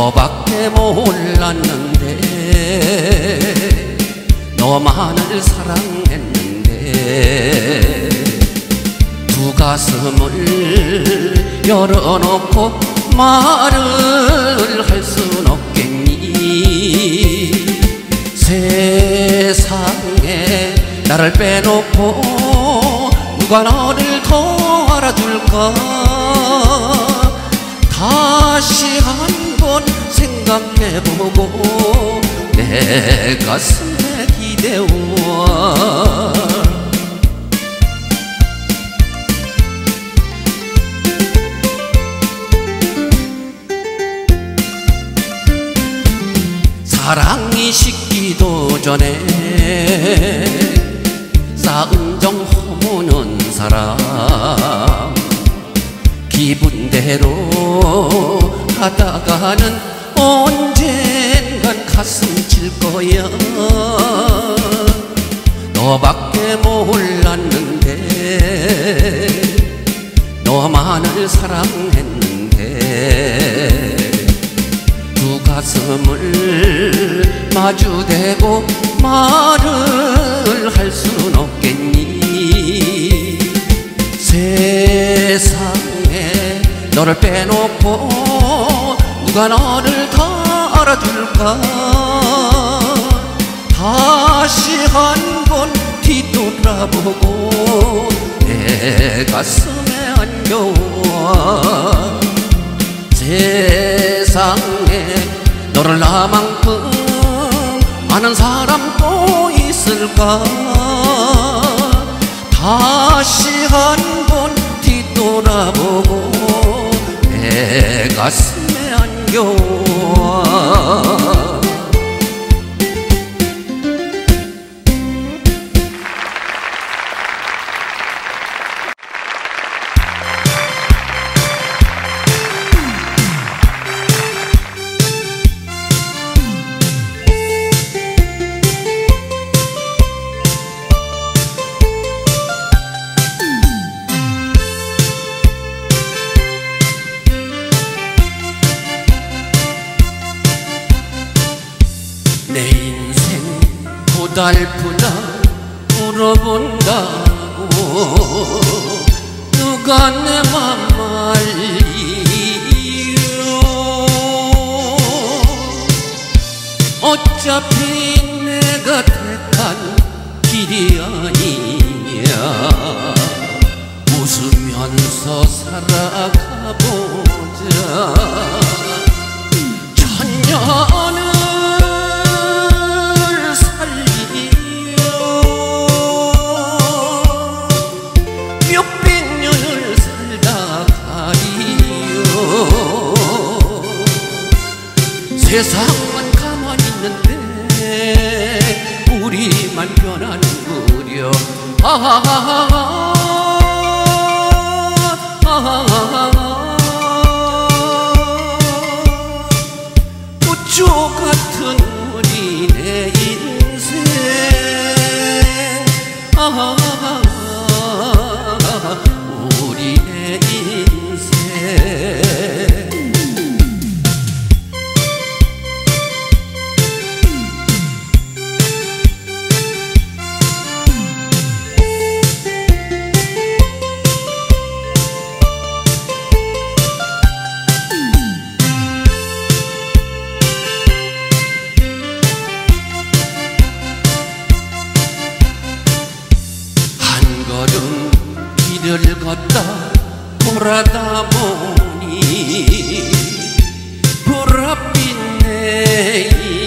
너밖에 몰랐는데 너만을 사랑했는데 두 가슴을 열어놓고 말을 할 순 없겠니? 세상에 나를 빼놓고 누가 너를 더 알아줄까? 다시 한 번 생각해보고 내 가슴에 기대와 사랑이 식기도 전에 쌓은 정 허무는 사람 기분대로 하다가는 언젠간 가슴 칠 거야. 너밖에 몰랐는데 너만을 사랑했는데 두 가슴을 마주대고 말을 할 순 없겠니? 세상에 너를 빼놓고 누가 너를 더 알아줄까? 다시 한 번 뒤돌아보고 내 가슴에 안겨와 세상에 너를 나만큼 아는 사람 또 있을까? 다시 한 번 뒤돌아보고 내 가슴에 안겨와. 돌아다 보니 보랏빛 내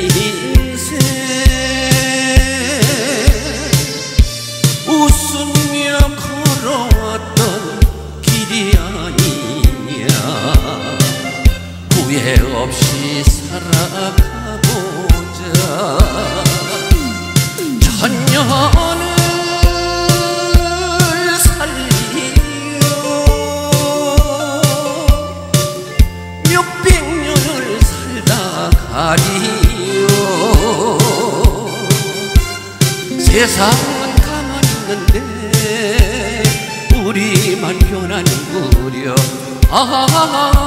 세상은 가만히 있는데 우리만 교란이구려 아하하하.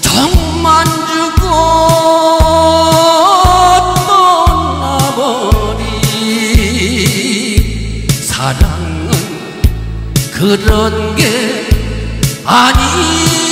정만 주고 떠나버리 사랑은 그런 게 아니었잖니.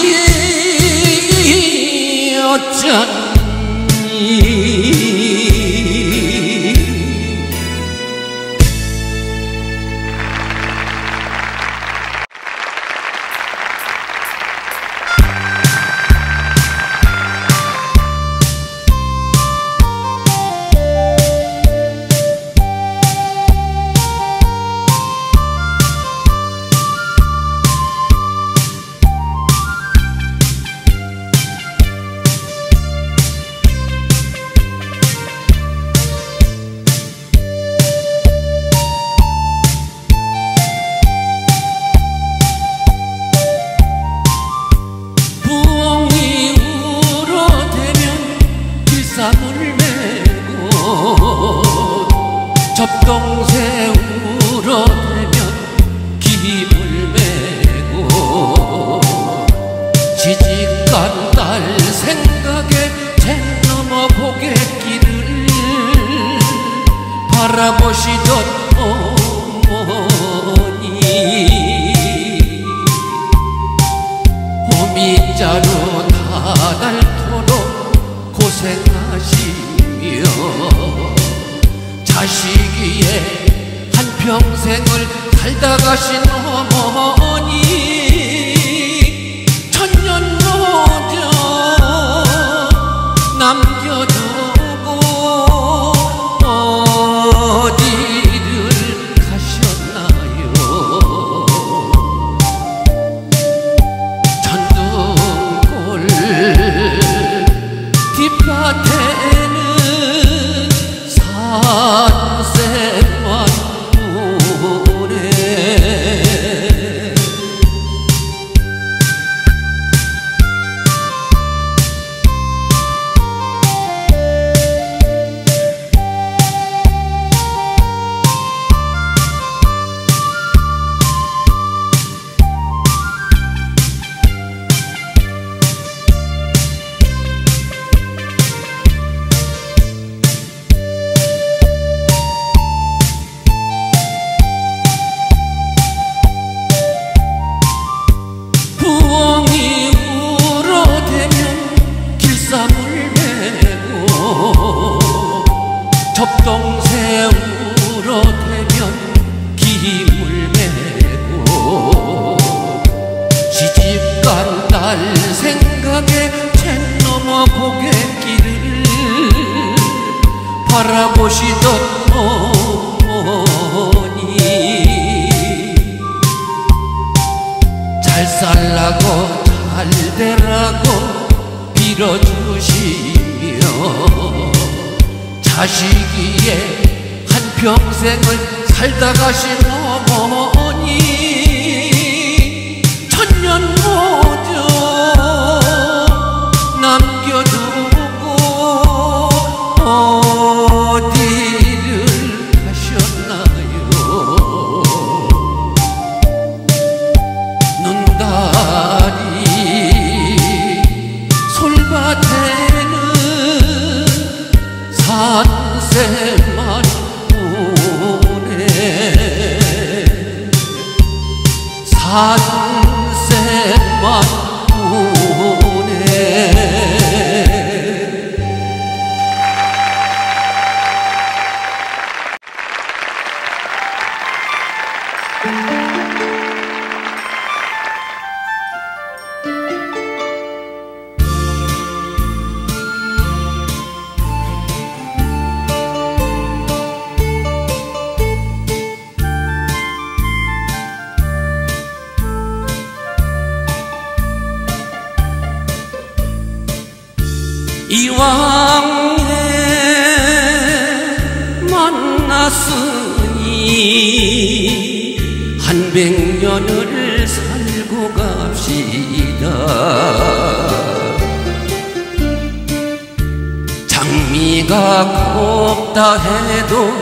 곱다 해도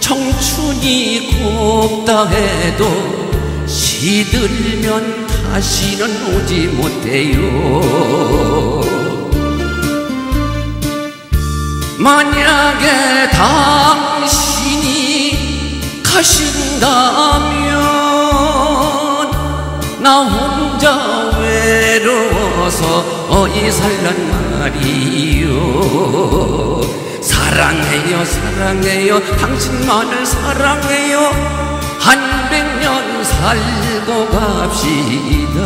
청춘이 곱다 해도 시들면 다시는 오지 못해요. 만약에 당신이 가신다면 나 혼자 외로워서 어이 살란 말이요 사랑해요 사랑해요. 당신만을 사랑해요. 한 백년 살고 갑시다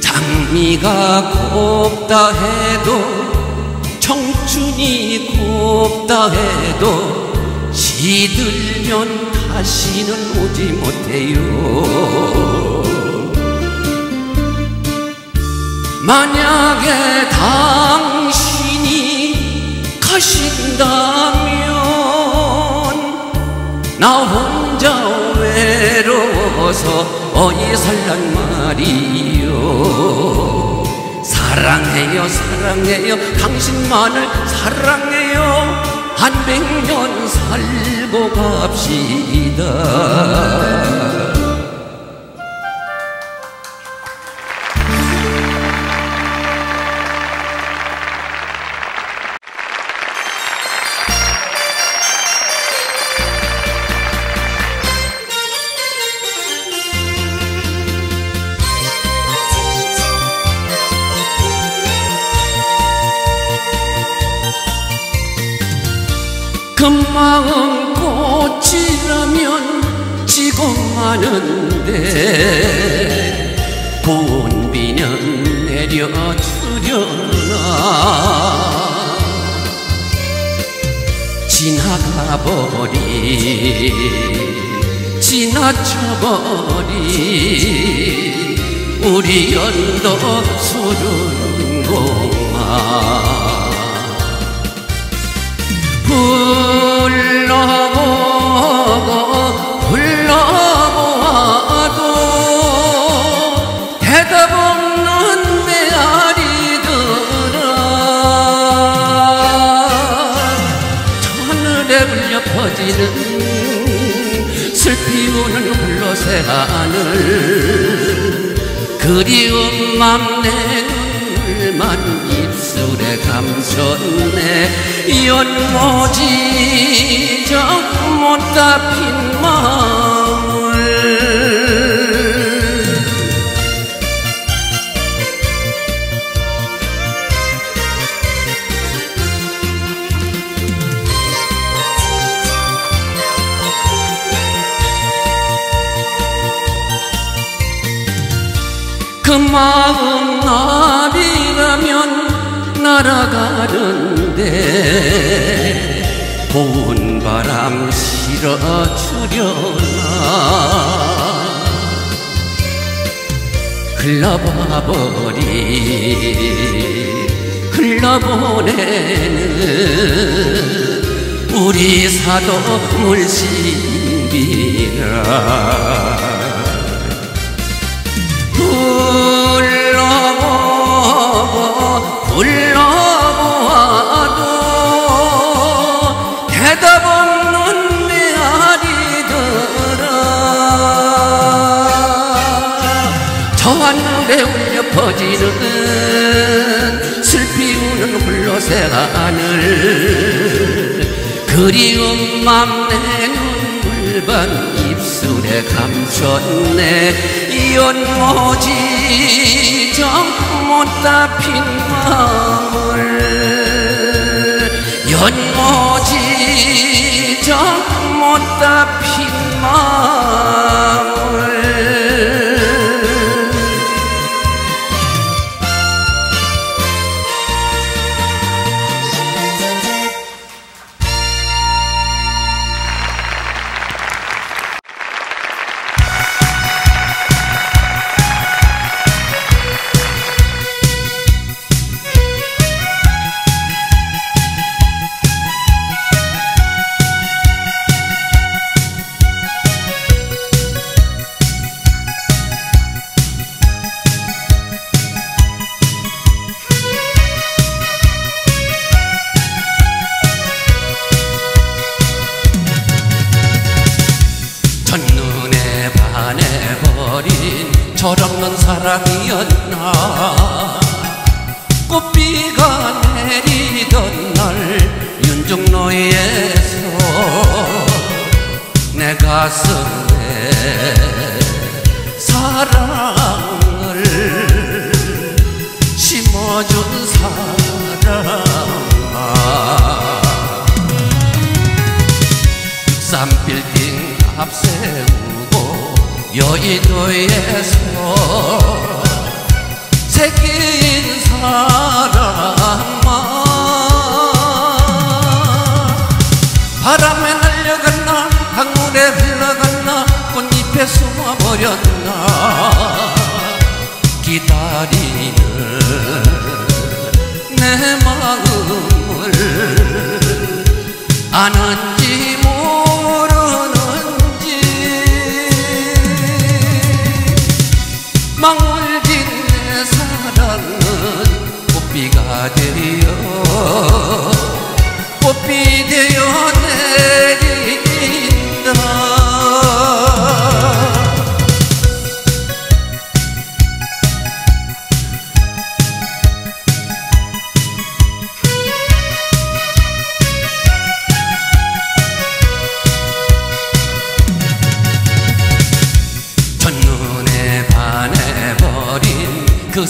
장미가 곱다 해도 청춘이 곱다 해도 시들면 다시는 오지 못해요. 만약에 당신이 가신다면 나 혼자 외로워서 어이 살란 말이요. 사랑해요 사랑해요. 당신만을 사랑해요. 한 백년 살고 갑시다 공아 불러보고 불러보아도 대답 없는 메아리들아 하늘에 울려 퍼지는 슬피 우는 홀로새 하늘 그리운 맘내 눈물만 입술에 감췄네. 연모지 저못다 핀 마음 그 마음 나비라면 날아가는데 고운 바람 실어주려나. 흘러봐버리 흘러보내는 우리 사도 물신비라 불러보 불러보아도 대답 없는 메아리들아 저 하늘에 울려 퍼지는 슬피 우는 홀로새 하늘 그리운 맘내 눈물반 입술에 감췄네. 연모지 정 못다 핀 마음을 연모지 정 못다 핀 마음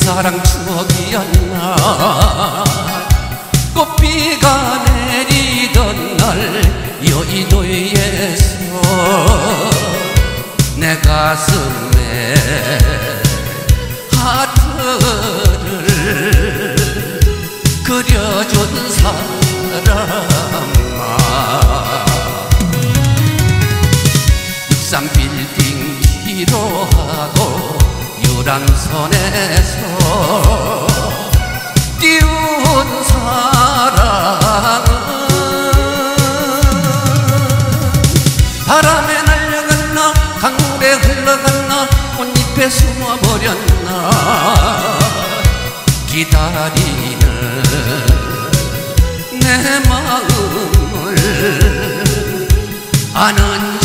사랑 추억이었나? 꽃비가 내리던 날 여의도에서 내 가슴에 하트를 그려준 사람아. 육삼 빌딩 기로하고 유람선에서 띄운 사랑은 바람에 날려갔나 강물에 흘러갔나 꽃잎에 숨어버렸나. 기다리는 내 마음을 아는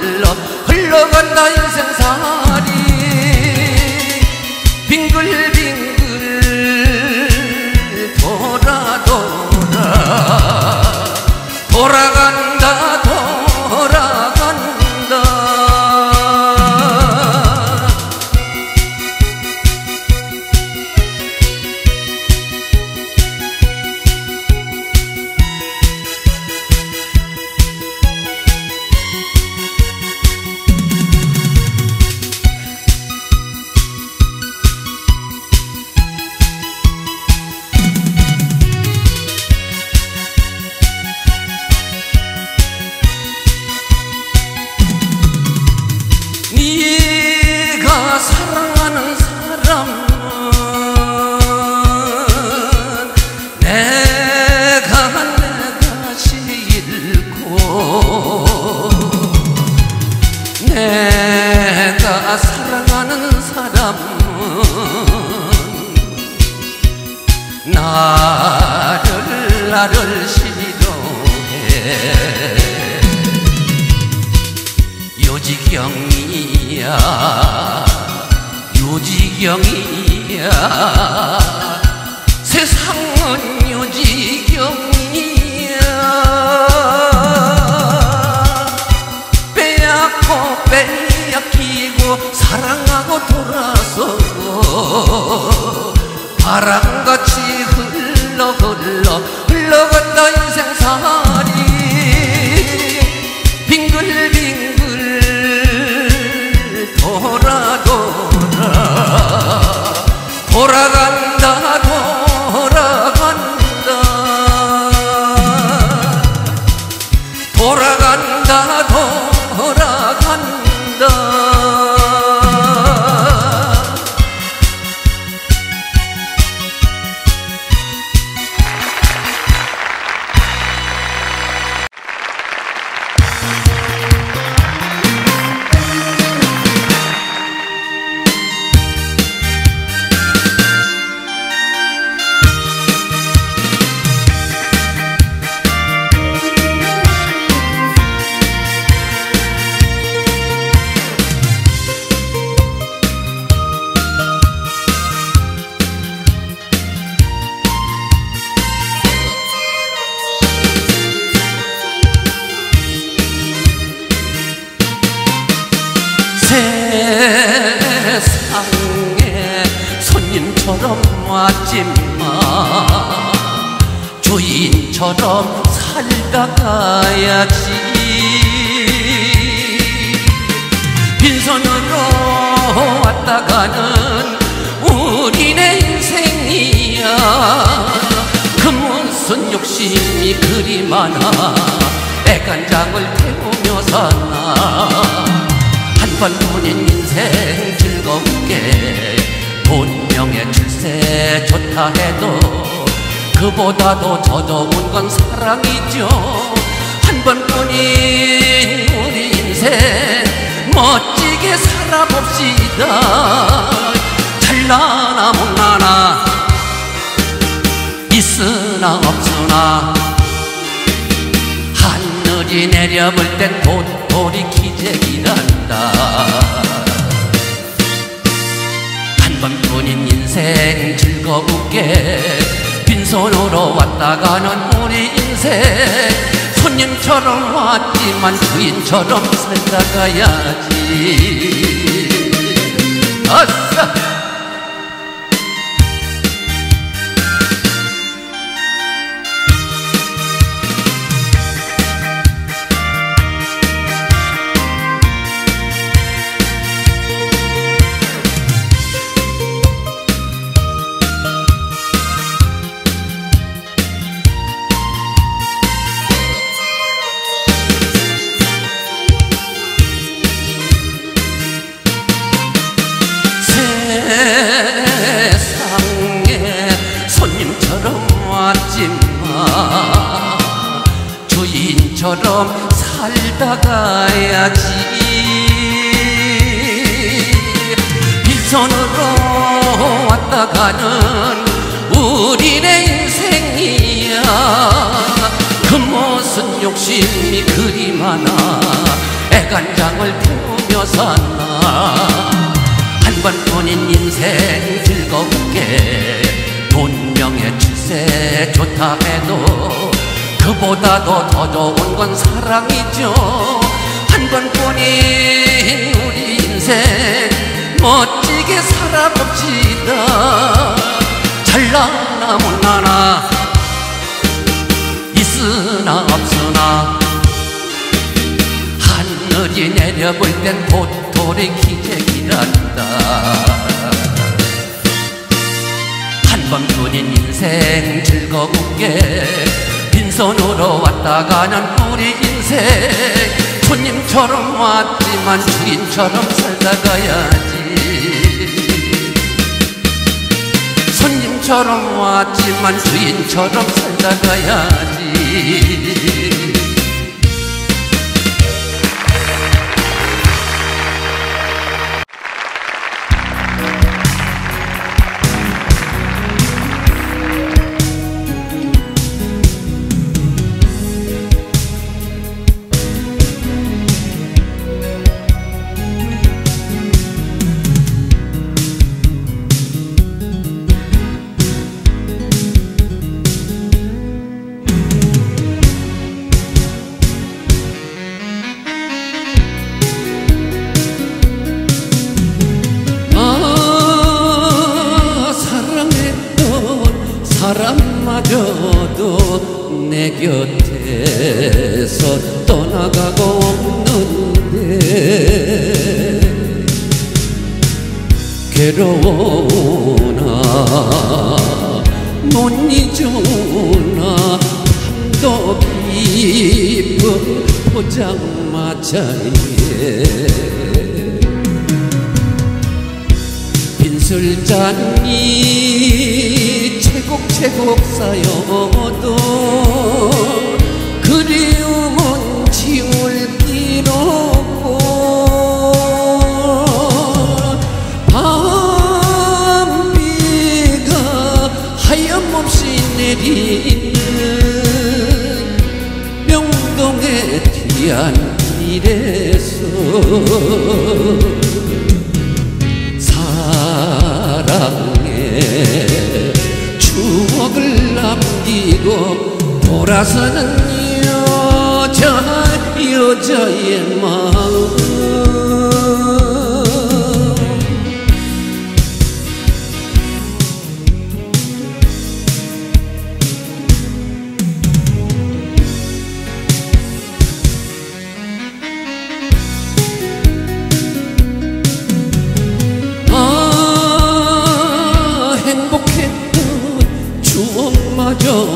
흘러 흘러간다 인생살이. 빙글빙글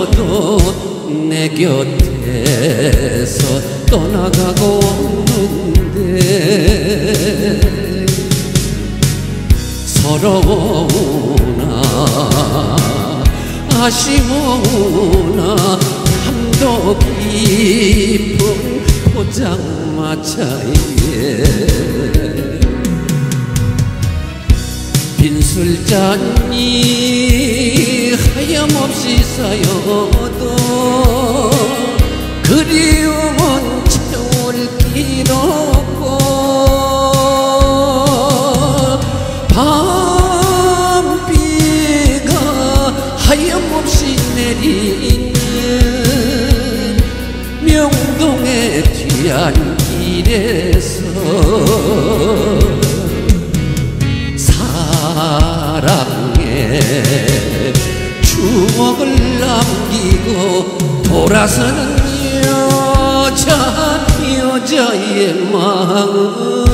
너도 내 곁에서 떠나가고 없는데. 서러우나 아쉬우나 한도 깊은 포장마차에. 빈술잔이 하염없이 씻어요도 그리움은 채울 길 없고 밤비가 하염없이 내리는 명동의 뒤안 길에 남기고 돌아서는 여자 여자의 마음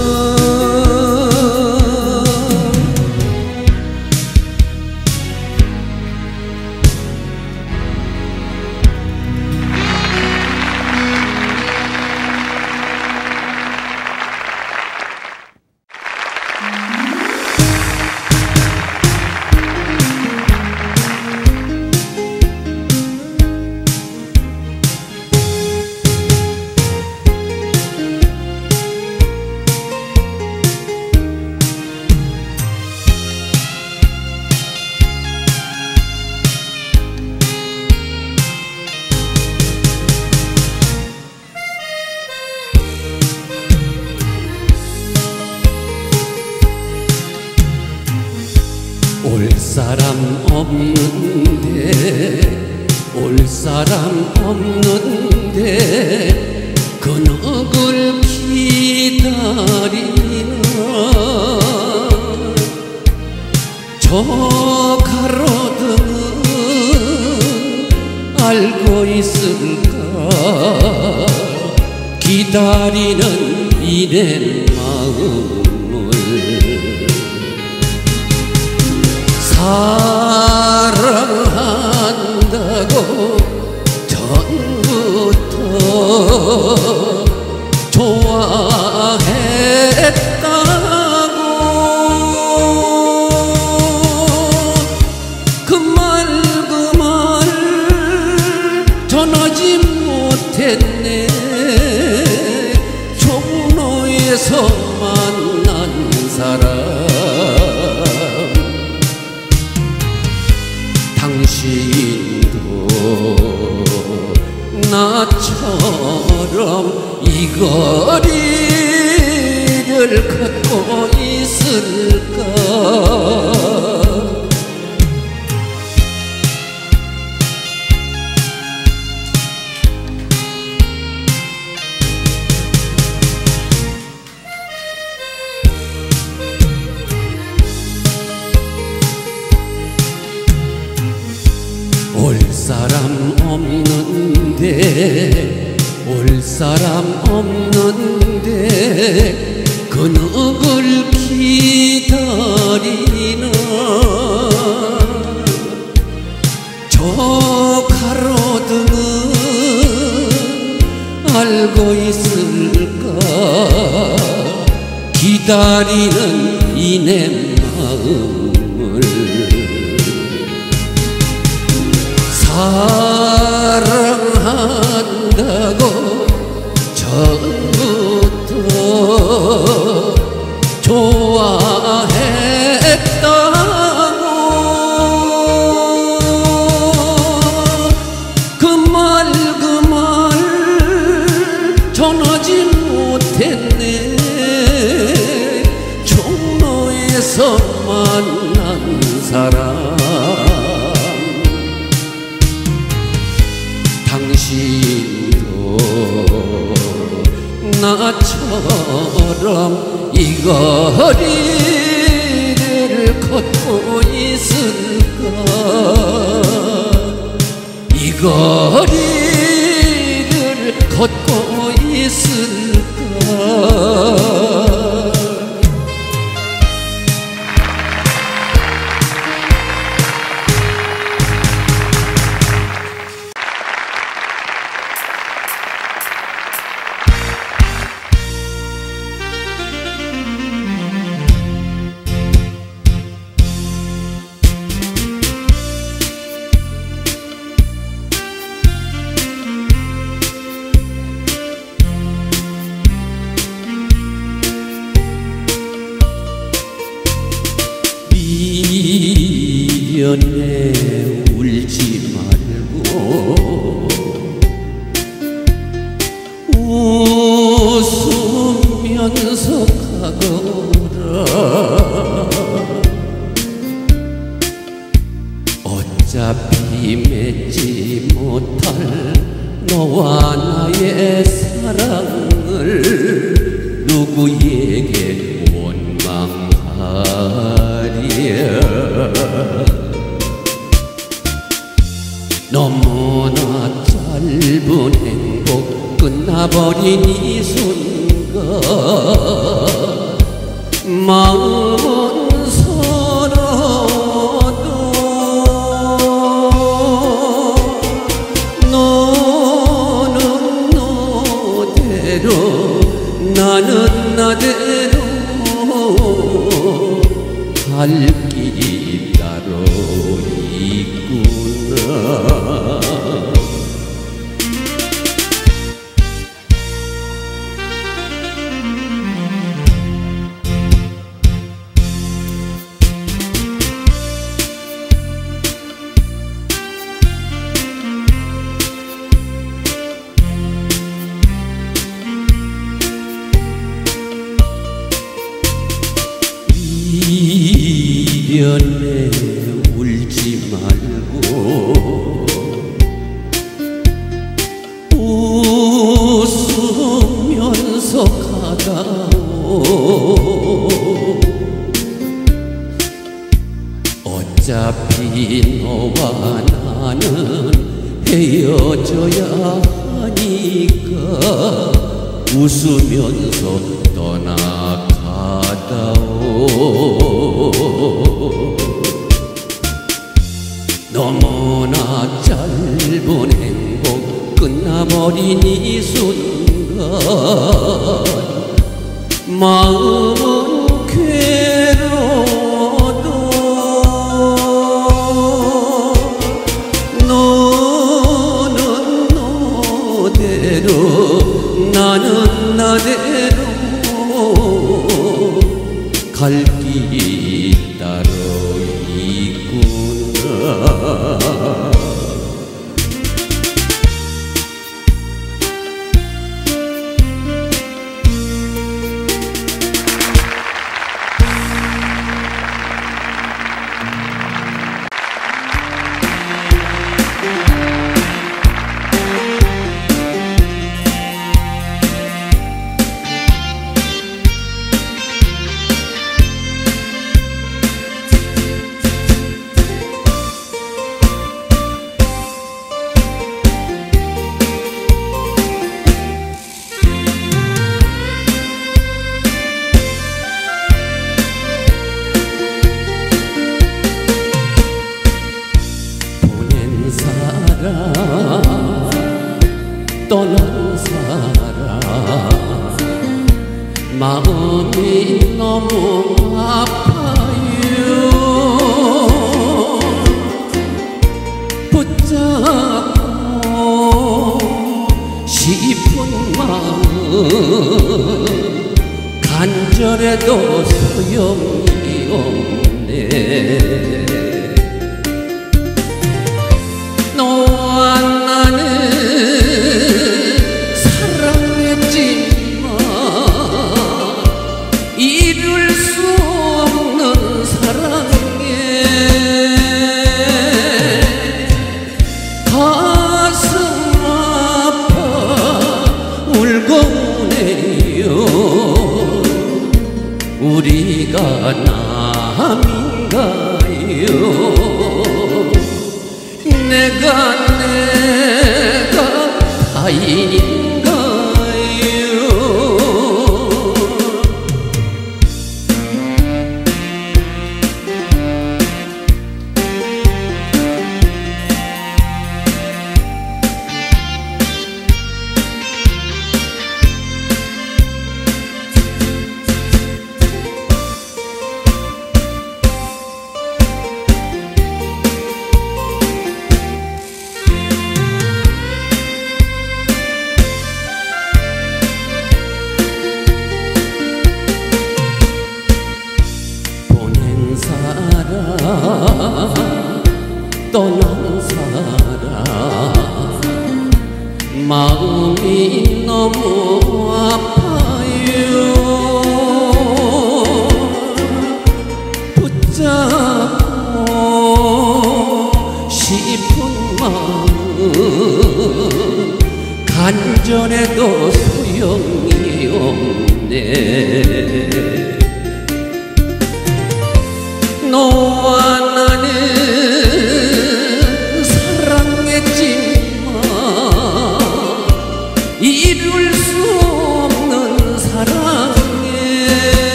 사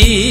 ti.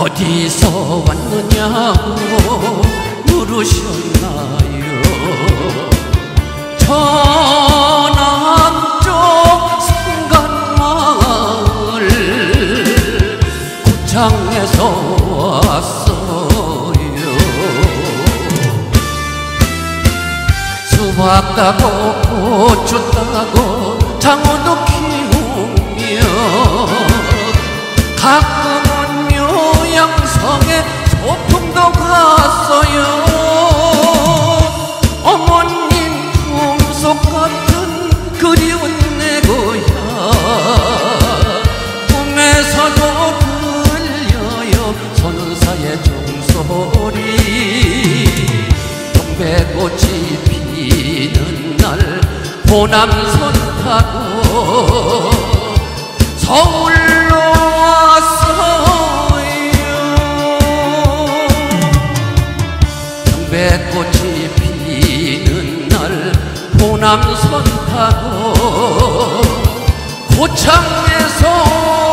어디서 왔느냐고 물으셨나요? 전남쪽 상간마을 고창에서 왔어요. 수박 따고 고추 따고 장어도 키우며 요양 성에 소풍도 갔어요. 어머님 꿈속 같은 그리운 내 고향. 꿈에서도 들려요. 선사의 종소리. 동백꽃이 피는 날 호남선 타고 서울로 왔어 동백꽃이 피는 날 호남선 타고 고창에서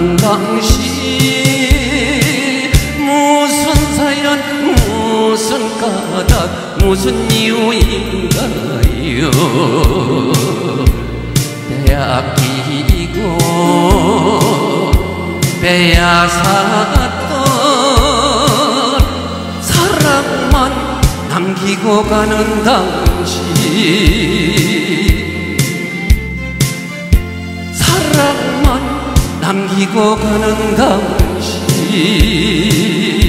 난 당신 무슨 사연 무슨 까닭 무슨 이유인가요? 빼앗기고 빼앗았던 사랑만 남기고 가는 당신 남기고 가는 것이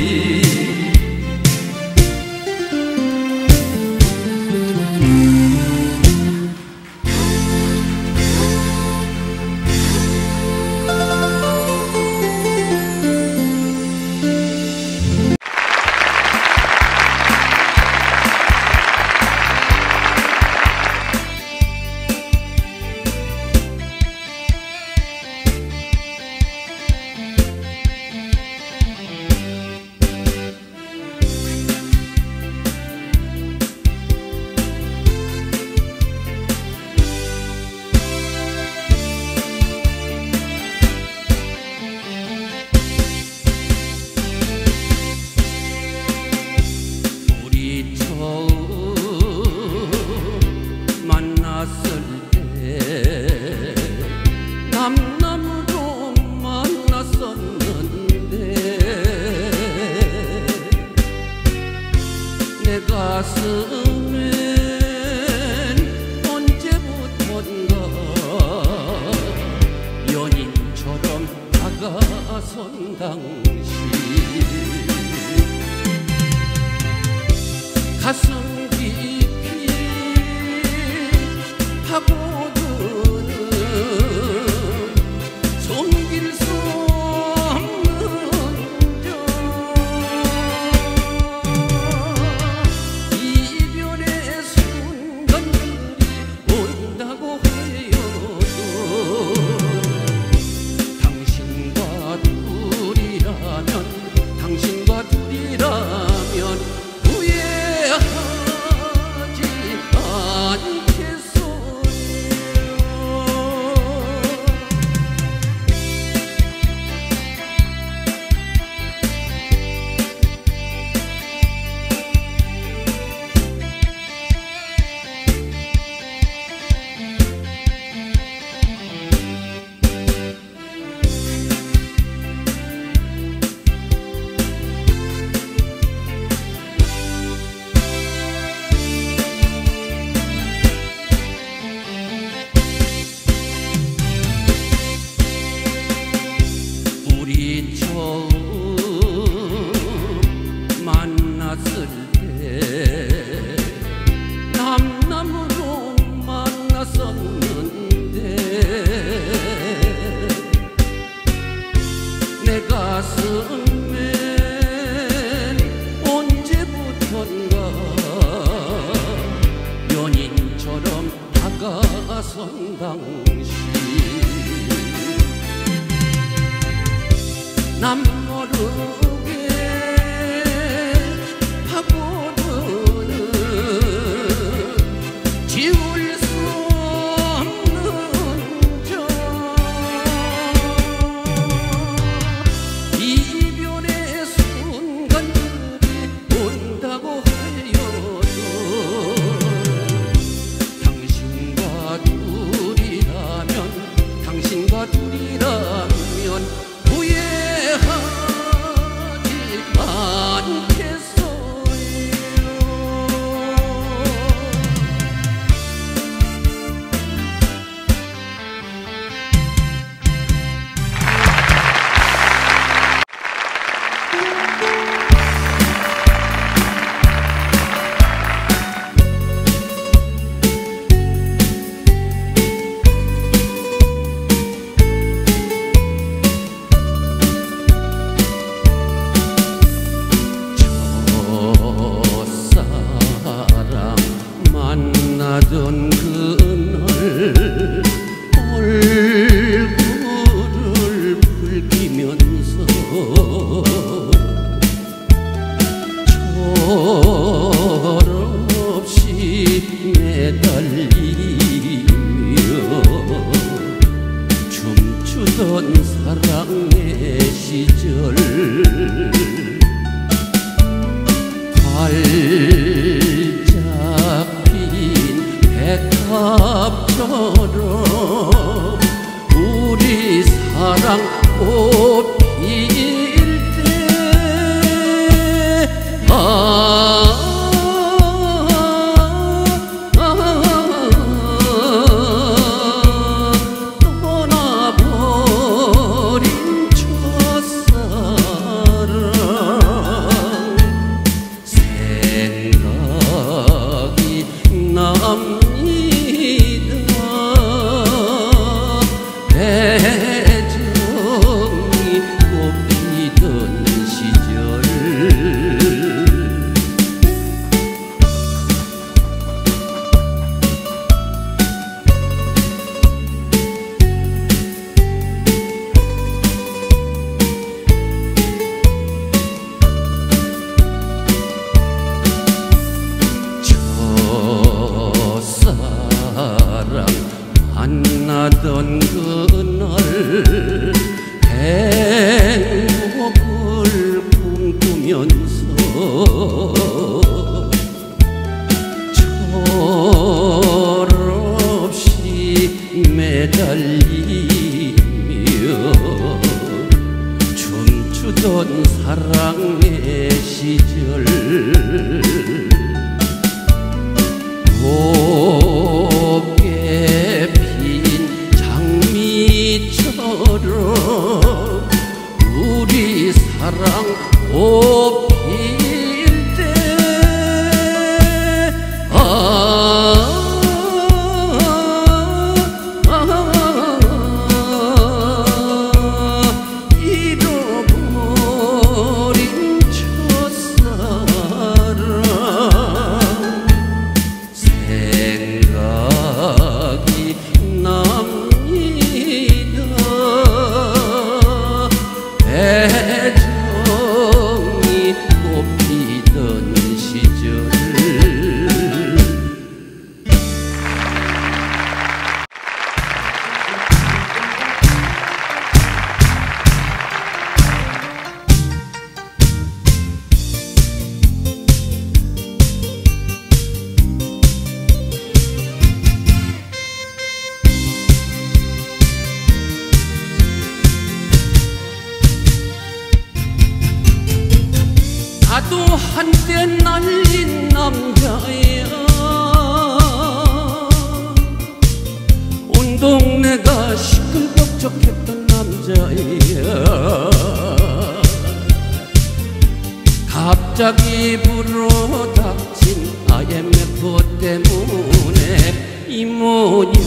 갑자기 불어닥친 IMF 때문에 이 모양이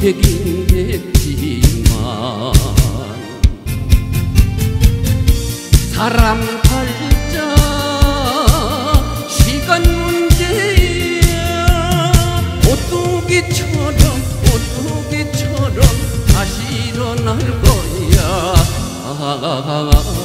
되긴 됐지만 사람 팔자 시간 문제야. 오뚜기처럼 오뚜기처럼 다시 일어날 거야. 아하하하 아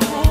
home.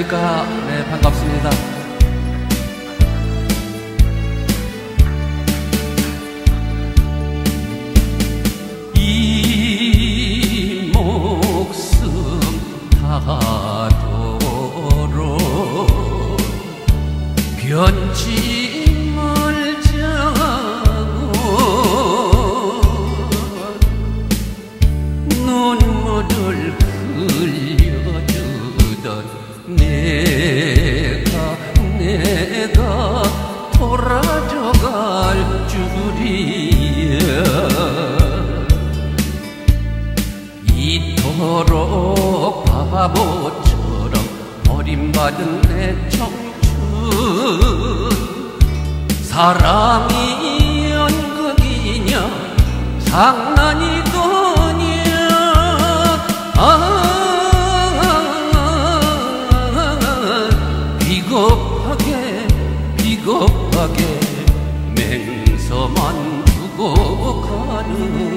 안녕하십니까. 네, 반갑습니다. 이 목숨 다도록 변치 바보처럼 버림받은 내 청춘. 사람이 연극이냐 장난이더냐. 아 비겁하게 비겁하게 맹서만 두고 가는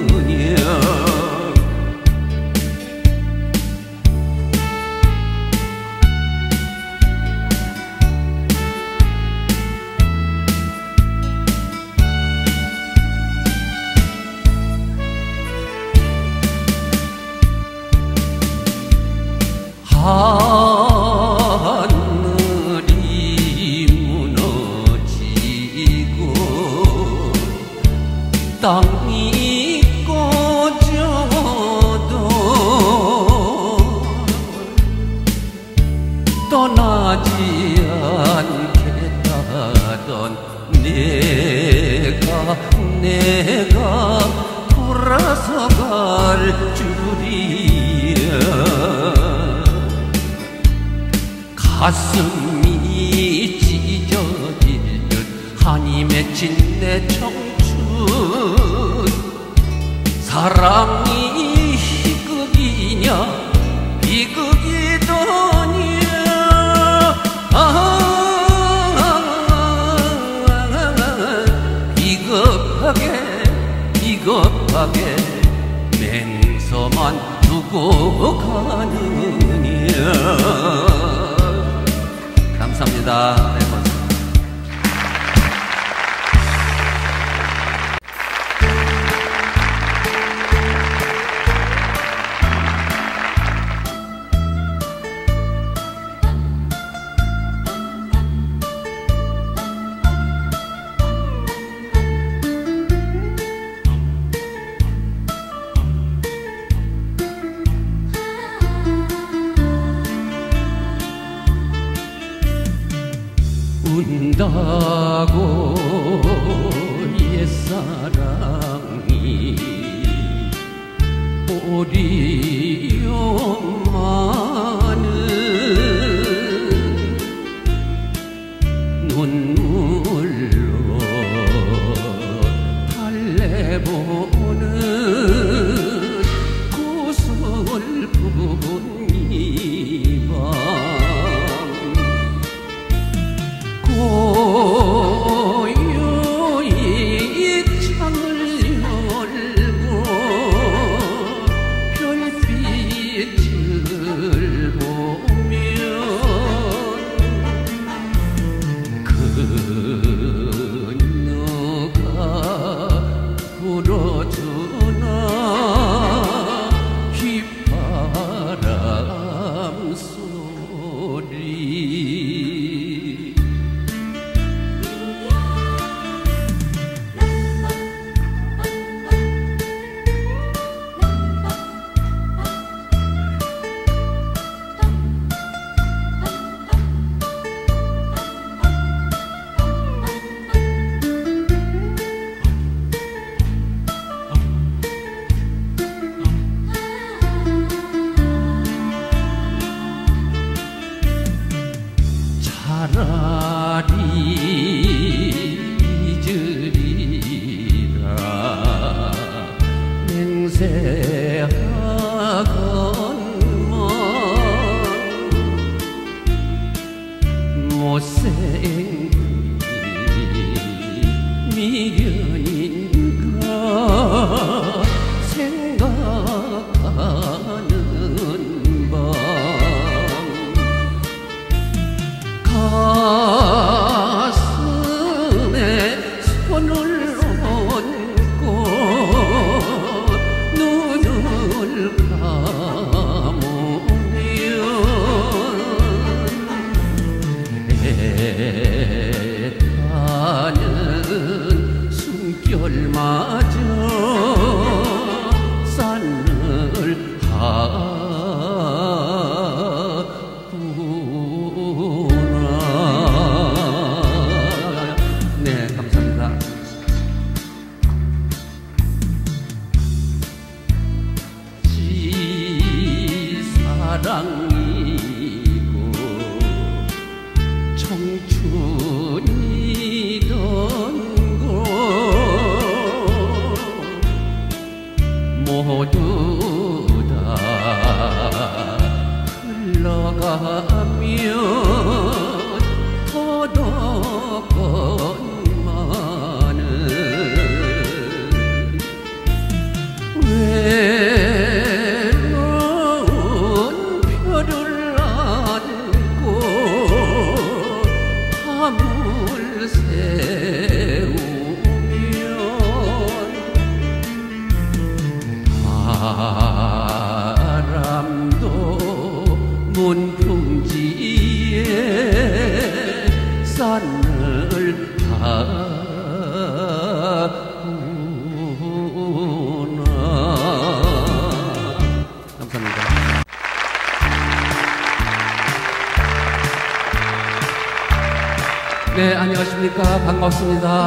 반갑습니다.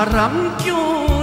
ารำจว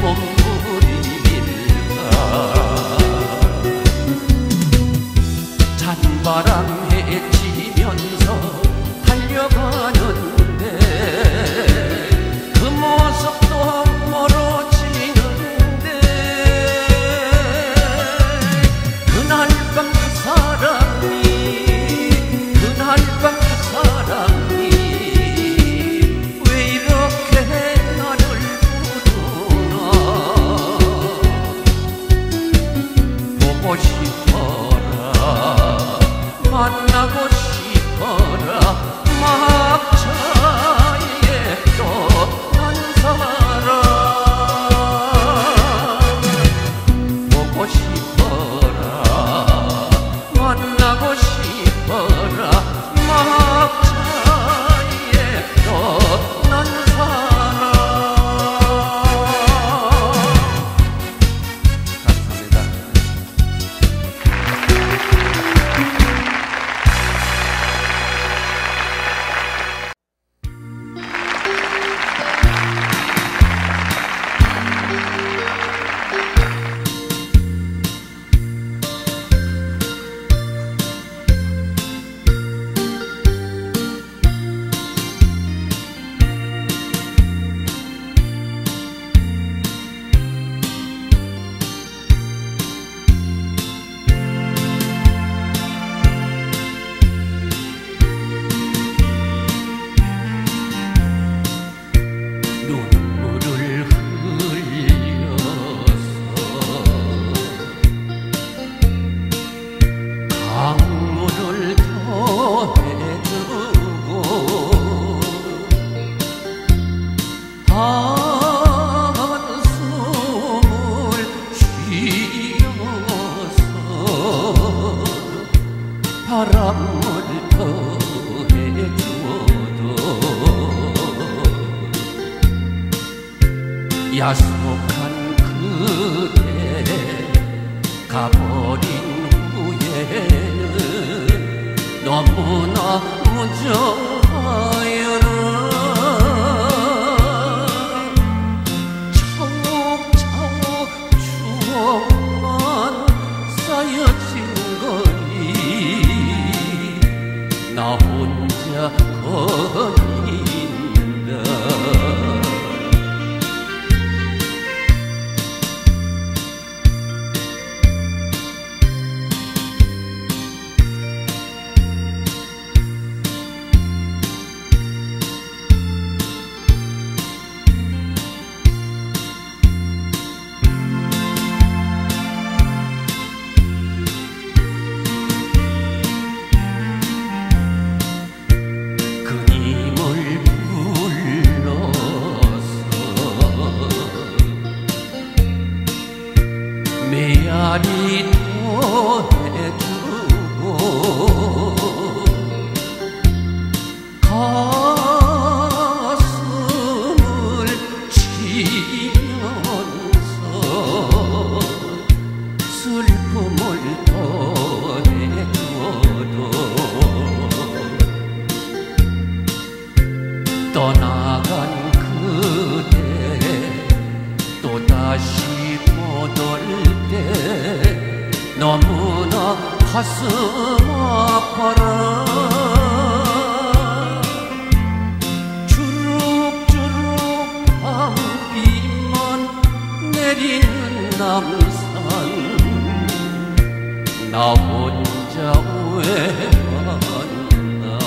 봄물일까 찬바람 내린 남산. 나 혼자 왜 만나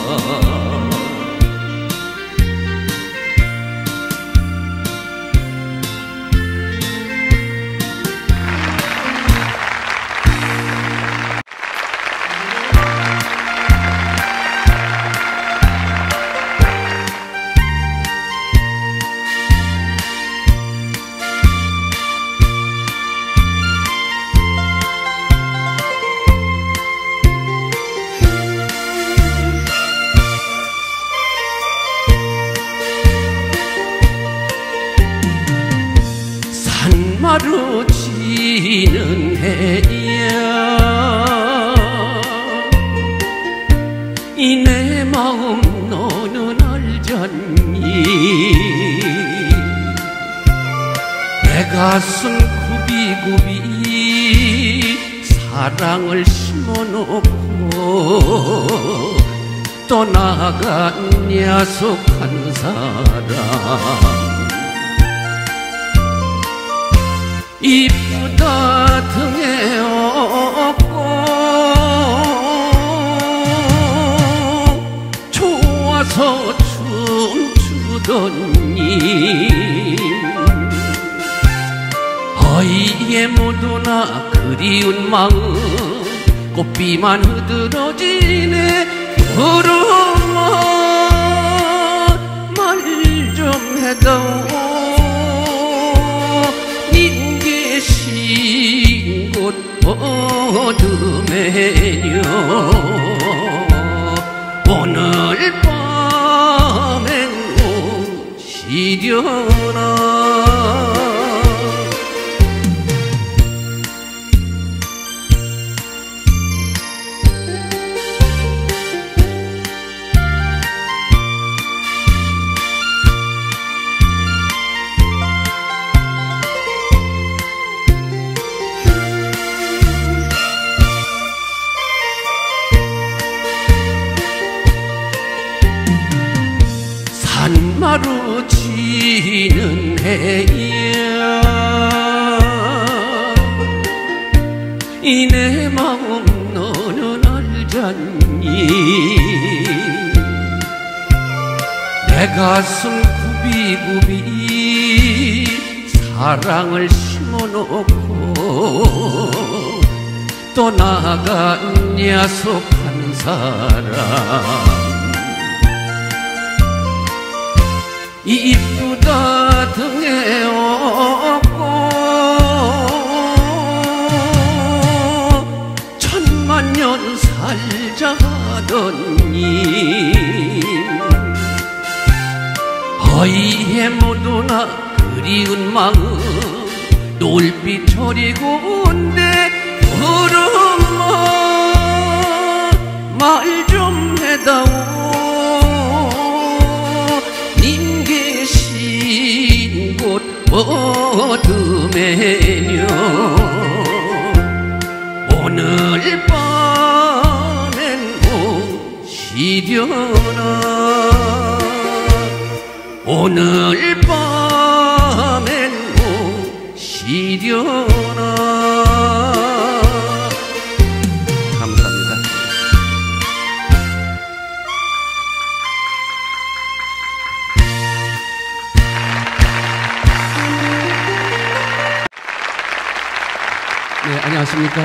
네, 안녕하십니까.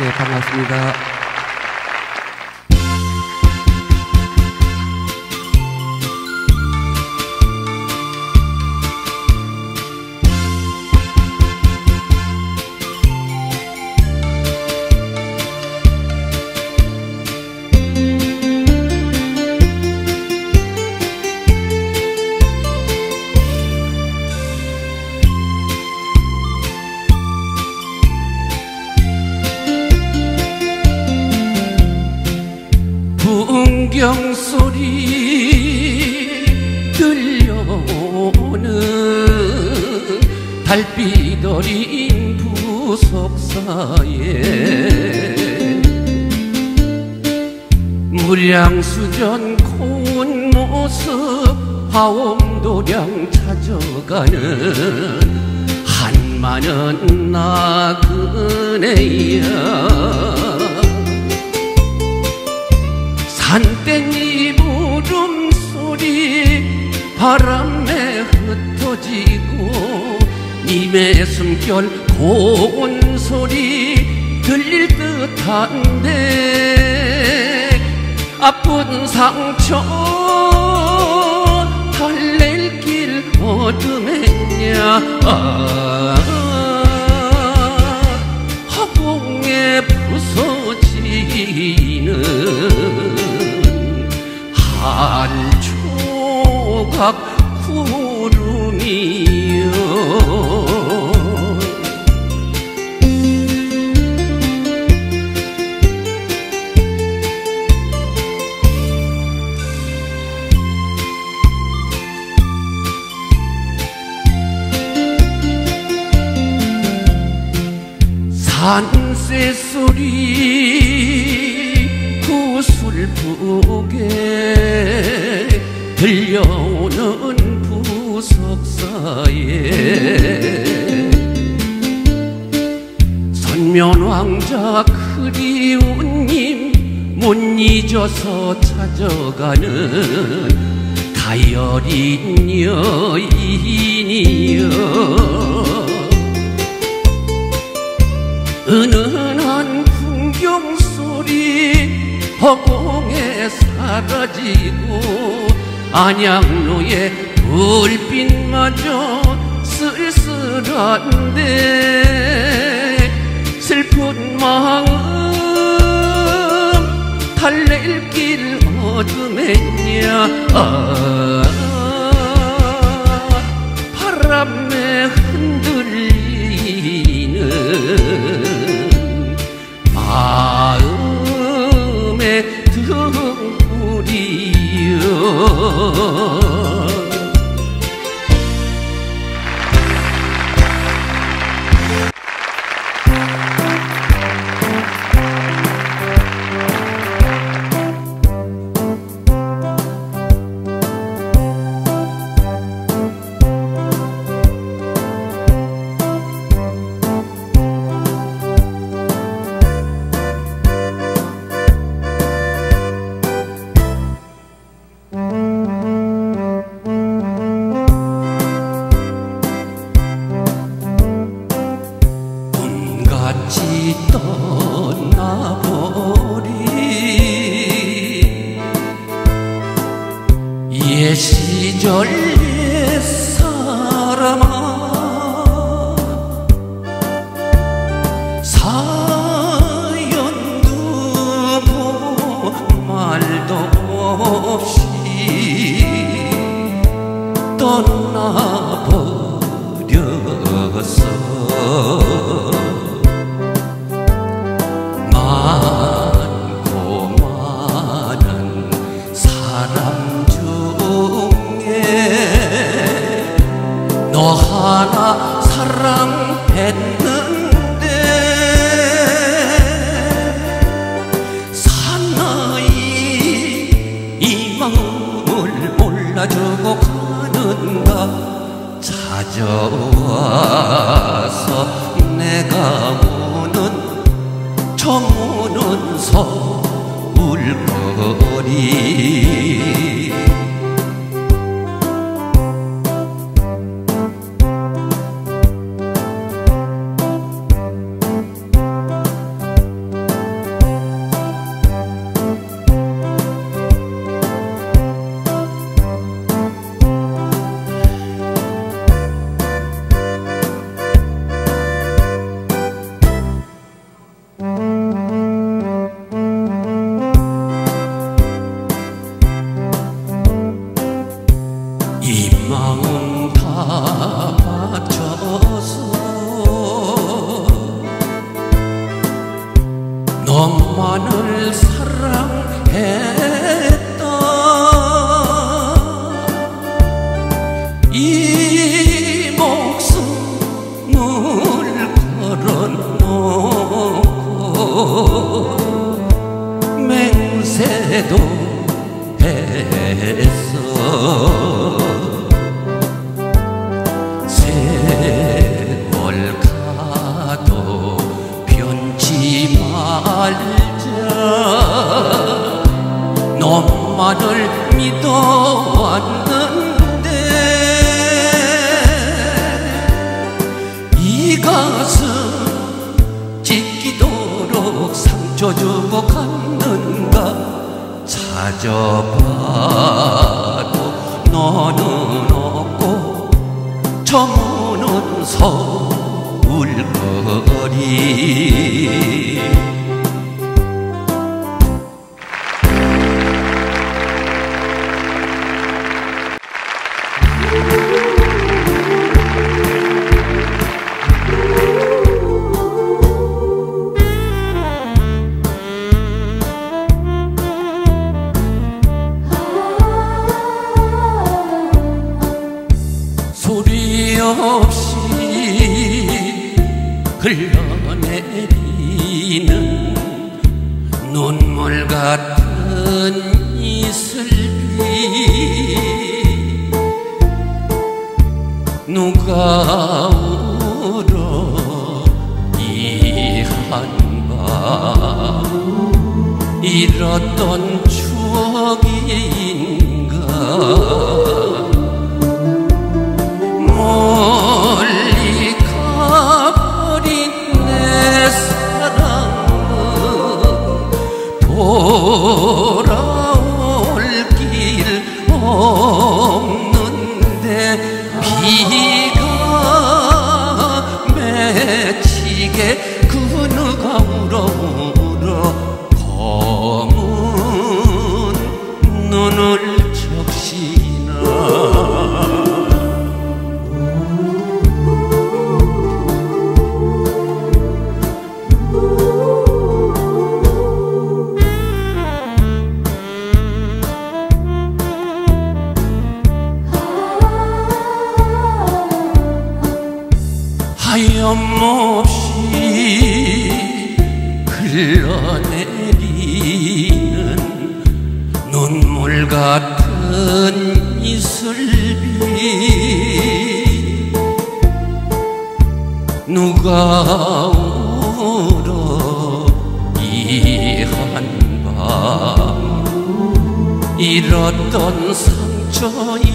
네, 반갑습니다. 없이 흘러내리는 눈물 같은 이슬비 누가 울어 이 한밤 잃었던 상처인가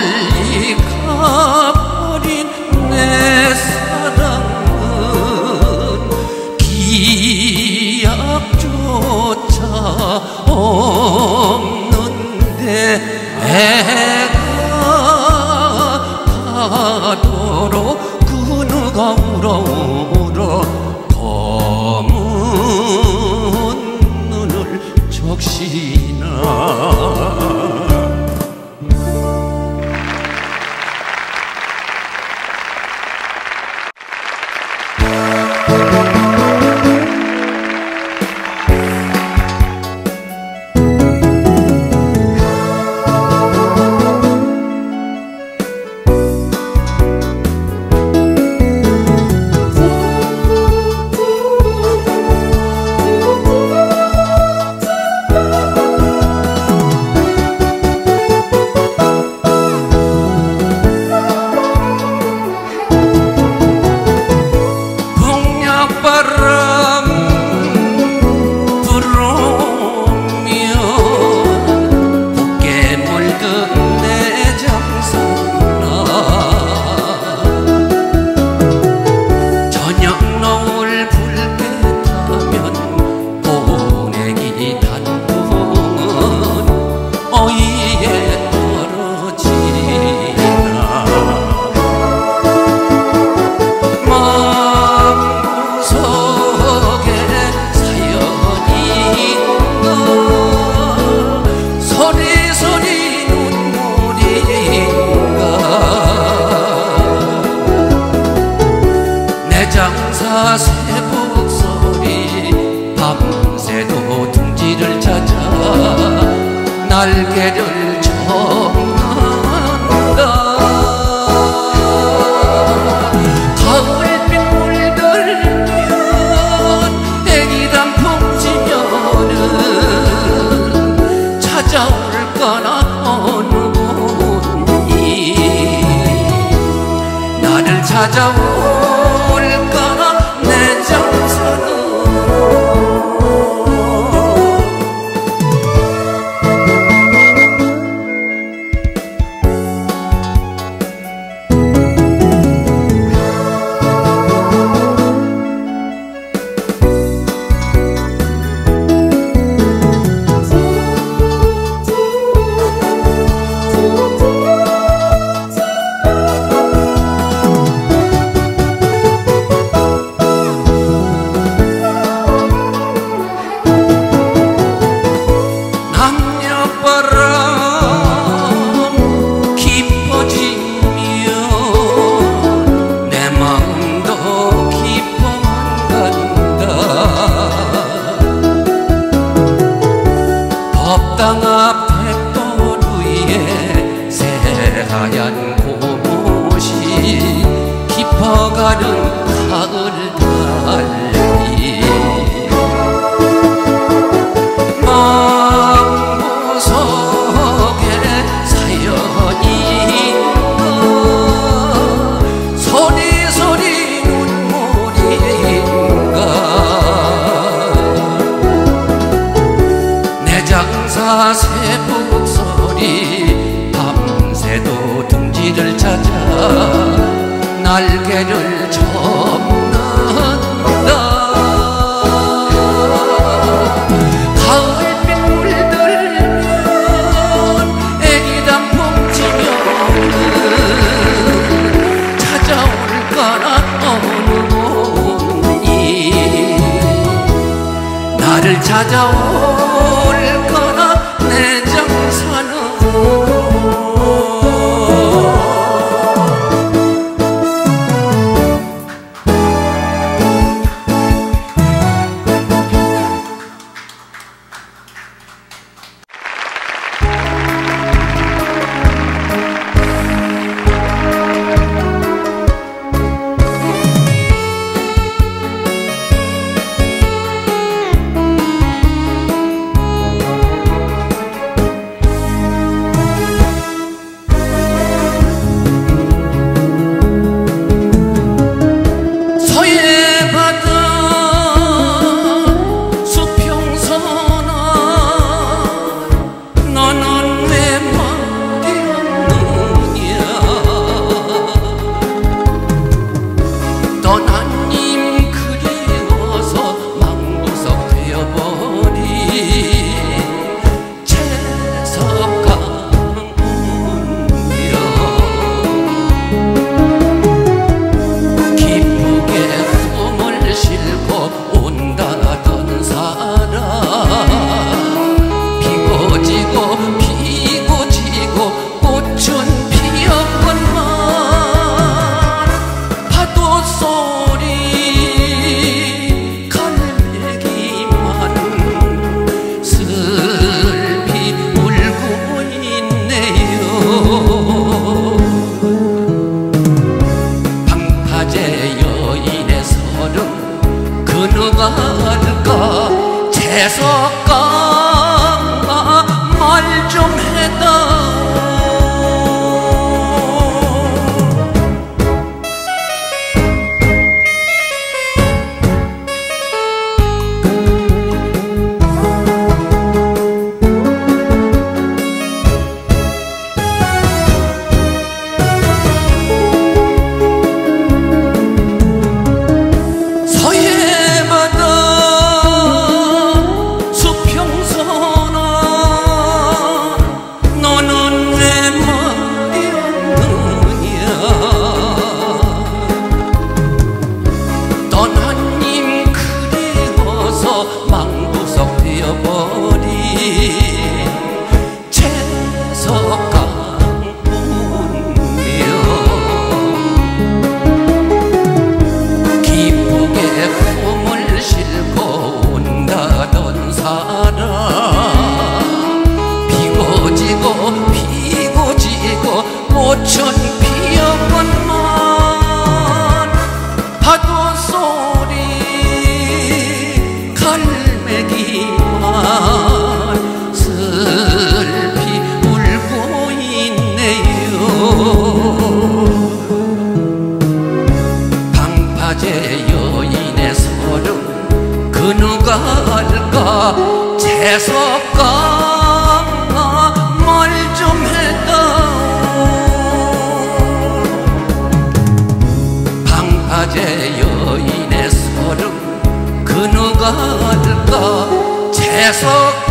I don't oh. 그 누가 알까? 재석가 말 좀 해다오 방파제 여인의 소름 그 누가 알까? 재석